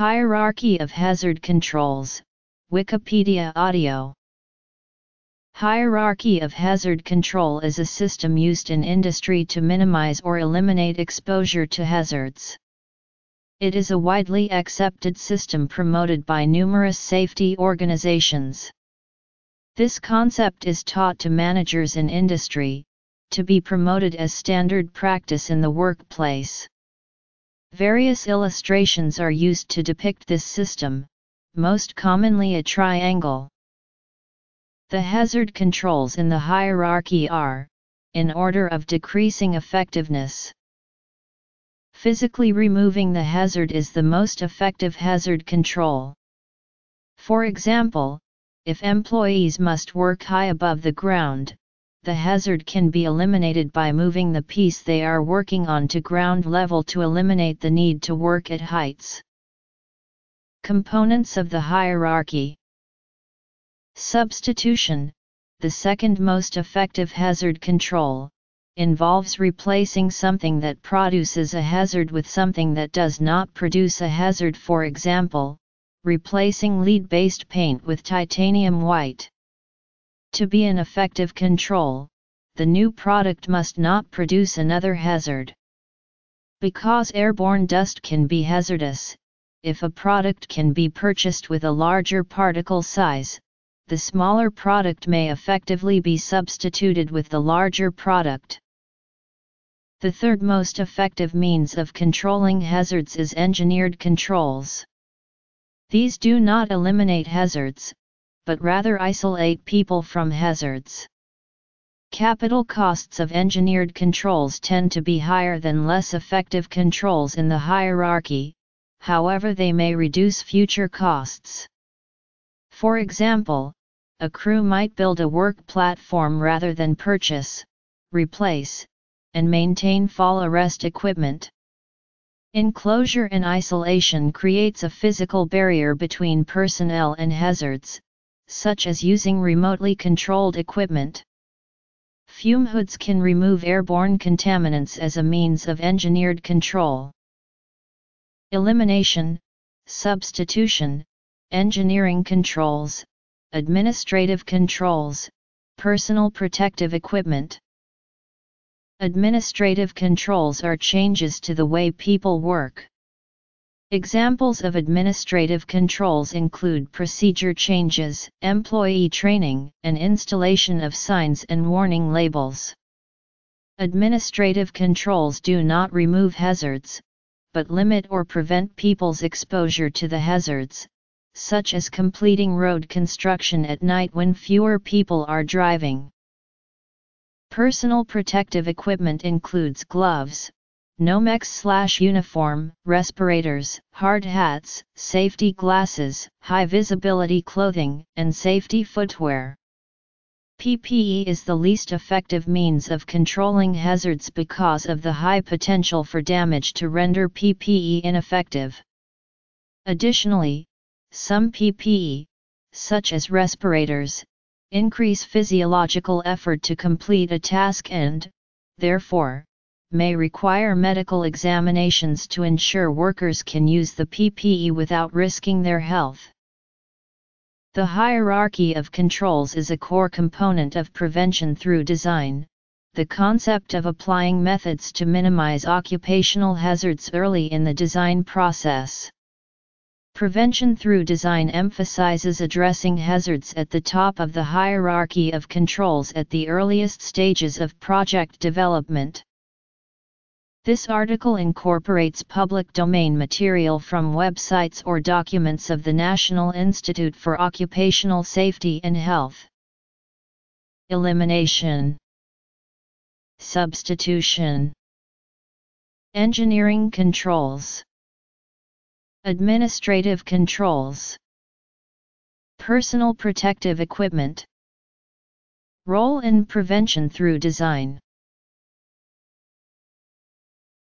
Hierarchy of Hazard Controls, Wikipedia Audio Hierarchy of hazard control is a system used in industry to minimize or eliminate exposure to hazards. It is a widely accepted system promoted by numerous safety organizations. This concept is taught to managers in industry, to be promoted as standard practice in the workplace. Various illustrations are used to depict this system, most commonly a triangle. The hazard controls in the hierarchy are, in order of decreasing effectiveness. Physically removing the hazard is the most effective hazard control. For example, if employees must work high above the ground, the hazard can be eliminated by moving the piece they are working on to ground level to eliminate the need to work at heights. Components of the hierarchy Substitution, the second most effective hazard control, involves replacing something that produces a hazard with something that does not produce a hazard for example, replacing lead-based paint with titanium white. To be an effective control, the new product must not produce another hazard. Because airborne dust can be hazardous, if a product can be purchased with a larger particle size, the smaller product may effectively be substituted with the larger product. The third most effective means of controlling hazards is engineered controls. These do not eliminate hazards, but rather isolate people from hazards. Capital costs of engineered controls tend to be higher than less effective controls in the hierarchy, however they may reduce future costs. For example, a crew might build a work platform rather than purchase, replace, and maintain fall arrest equipment. Enclosure and isolation creates a physical barrier between personnel and hazards, such as using remotely controlled equipment. Fume hoods can remove airborne contaminants as a means of engineered control. Elimination, substitution, engineering controls, Administrative controls, personal protective equipment. Administrative controls are changes to the way people work. Examples of administrative controls include procedure changes, employee training, and installation of signs and warning labels. Administrative controls do not remove hazards, but limit or prevent people's exposure to the hazards, such as completing road construction at night when fewer people are driving. Personal protective equipment includes gloves, Nomex slash uniform, respirators, hard hats, safety glasses, high visibility clothing, and safety footwear. PPE is the least effective means of controlling hazards because of the high potential for damage to render PPE ineffective. Additionally, some PPE, such as respirators, increase physiological effort to complete a task and, therefore, may require medical examinations to ensure workers can use the PPE without risking their health. The hierarchy of controls is a core component of prevention through design, the concept of applying methods to minimize occupational hazards early in the design process. Prevention through design emphasizes addressing hazards at the top of the hierarchy of controls at the earliest stages of project development. This article incorporates public domain material from websites or documents of the National Institute for Occupational Safety and Health. Elimination Substitution Engineering controls Administrative controls. Personal protective equipment. Role in prevention through design.